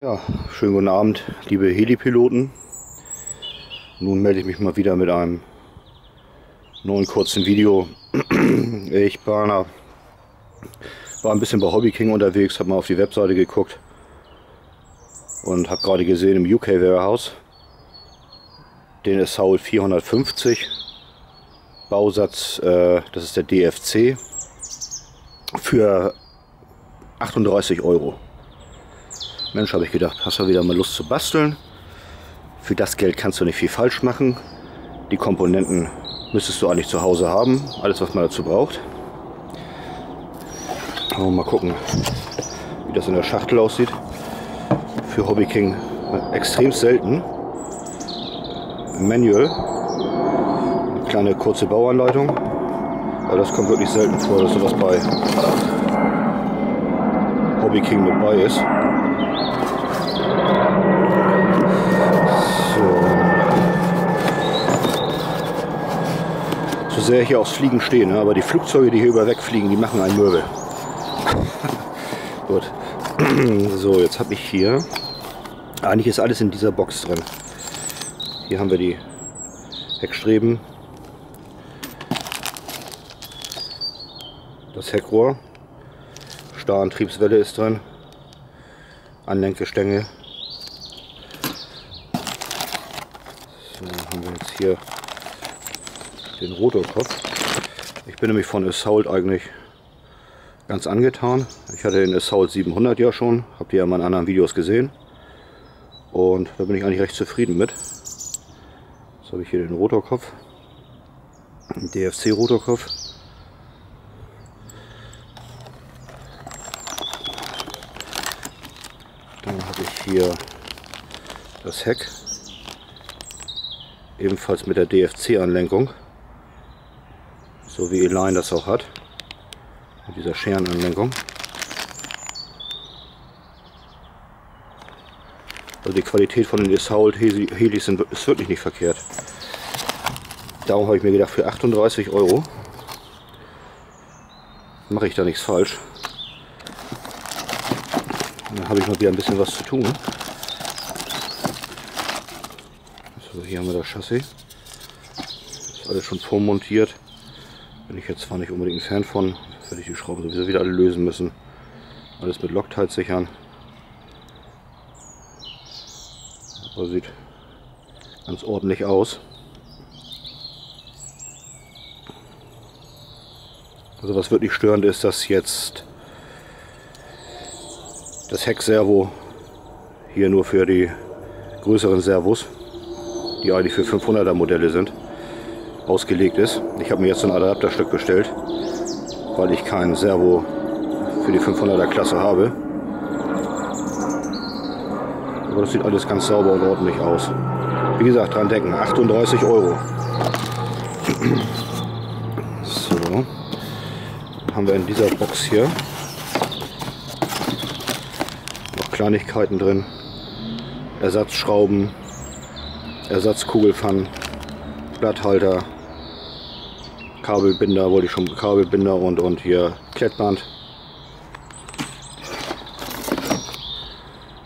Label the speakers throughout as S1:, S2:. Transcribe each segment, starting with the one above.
S1: Ja, schönen guten Abend, liebe Helipiloten. Nun melde ich mich mal wieder mit einem neuen kurzen Video. Ich war, war ein bisschen bei Hobby King unterwegs, habe mal auf die Webseite geguckt und habe gerade gesehen im UK Warehouse den Assault 450 Bausatz, äh, das ist der DFC für 38 Euro. Mensch, habe ich gedacht, hast du wieder mal Lust zu basteln. Für das Geld kannst du nicht viel falsch machen. Die Komponenten müsstest du eigentlich zu Hause haben. Alles, was man dazu braucht. Aber mal gucken, wie das in der Schachtel aussieht. Für Hobby King extrem selten. Manual. Eine kleine kurze Bauanleitung. Aber das kommt wirklich selten vor, dass sowas bei Hobby King mit bei ist. Sehr hier aufs Fliegen stehe, ne? aber die Flugzeuge, die hier über wegfliegen, die machen einen Möbel. Gut. So, jetzt habe ich hier. Eigentlich ist alles in dieser Box drin. Hier haben wir die Heckstreben. Das Heckrohr. Starantriebswelle ist drin. Anlenkgestänge. So, haben wir jetzt hier den Rotorkopf. Ich bin nämlich von Assault eigentlich ganz angetan. Ich hatte den Assault 700 ja schon, habt ihr ja in anderen Videos gesehen. Und da bin ich eigentlich recht zufrieden mit. Jetzt habe ich hier den Rotorkopf, den DFC-Rotorkopf. Dann habe ich hier das Heck, ebenfalls mit der DFC-Anlenkung, so wie Eline das auch hat, mit dieser Scherenanlenkung. Also die Qualität von den Assault Helis ist wirklich nicht verkehrt. Darum habe ich mir gedacht, für 38 Euro mache ich da nichts falsch. Dann habe ich mal wieder ein bisschen was zu tun. So, hier haben wir das Chassis. Ist alles schon vormontiert. Bin ich jetzt zwar nicht unbedingt ein Fan von, werde ich die Schrauben sowieso wieder alle lösen müssen. Alles mit Loctite sichern. Aber sieht ganz ordentlich aus. Also was wirklich störend ist, dass jetzt das Heckservo hier nur für die größeren Servos, die eigentlich für 500er Modelle sind, ausgelegt ist. Ich habe mir jetzt ein Adapterstück bestellt, weil ich kein Servo für die 500er Klasse habe. Aber das sieht alles ganz sauber und ordentlich aus. Wie gesagt, dran denken, 38 Euro. So, haben wir in dieser Box hier Kleinigkeiten drin. Ersatzschrauben, Ersatzkugelpfannen, Blatthalter, Kabelbinder, wollte ich schon Kabelbinder und, und hier Klettband.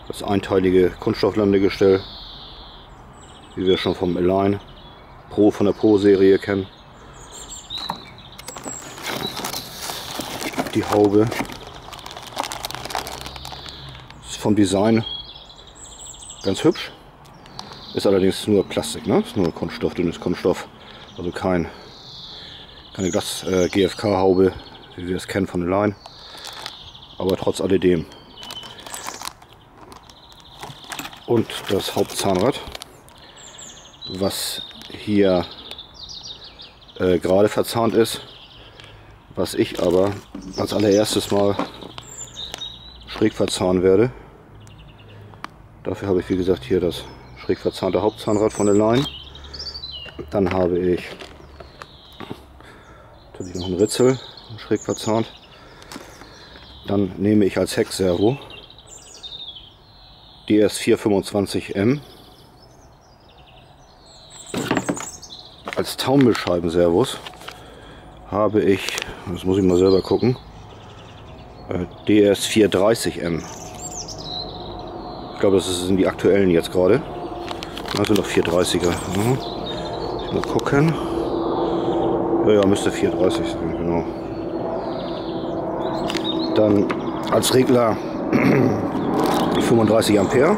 S1: Das einteilige Kunststofflandegestell, wie wir schon vom Align Pro von der Pro-Serie kennen. Die Haube vom Design ganz hübsch. Ist allerdings nur Plastik, ne? Ist nur Kunststoff, dünnes Kunststoff. Also kein, keine Glas äh, GFK-Haube, wie wir es kennen von der Line. Aber trotz alledem. Und das Hauptzahnrad, was hier äh, gerade verzahnt ist, was ich aber als allererstes mal schräg verzahnen werde. Dafür habe ich wie gesagt hier das schräg verzahnte Hauptzahnrad von der Line. Dann habe ich natürlich noch ein Ritzel, schräg verzahnt. Dann nehme ich als Heckservo DS425M als Taummelscheibenservos habe ich, das muss ich mal selber gucken, DS430M glaube, das sind die aktuellen jetzt gerade. Also noch 430er. Mhm. Mal gucken. Ja, müsste 430 sein, genau. Dann als Regler 35 Ampere.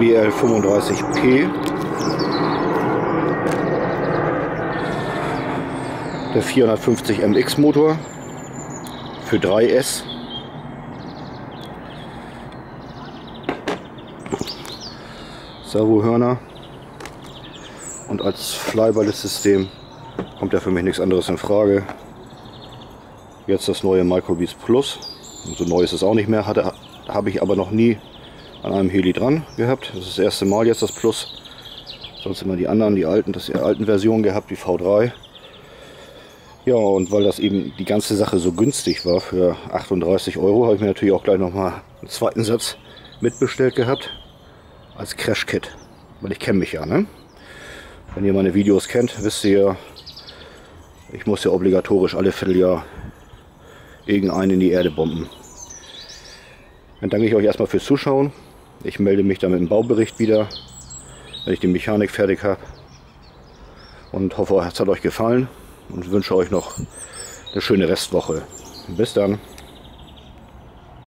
S1: BL35P. Der 450 MX Motor für 3S. Servohörner. Und als Flyballist-System kommt ja für mich nichts anderes in Frage. Jetzt das neue Microbeats Plus. So neu ist es auch nicht mehr. Hatte, habe ich aber noch nie an einem Heli dran gehabt. Das ist das erste Mal jetzt das Plus. Sonst immer die anderen, die alten, das die alten Versionen gehabt, die V3. Ja, und weil das eben die ganze Sache so günstig war für 38 Euro, habe ich mir natürlich auch gleich nochmal einen zweiten Satz mitbestellt gehabt. Als Crash-Kit. Weil ich kenne mich ja, ne? Wenn ihr meine Videos kennt, wisst ihr, ich muss ja obligatorisch alle Vierteljahr irgendeinen in die Erde bomben. Dann danke ich euch erstmal fürs Zuschauen. Ich melde mich dann mit dem Baubericht wieder, wenn ich die Mechanik fertig habe. Und hoffe, es hat euch gefallen und wünsche euch noch eine schöne Restwoche. Bis dann.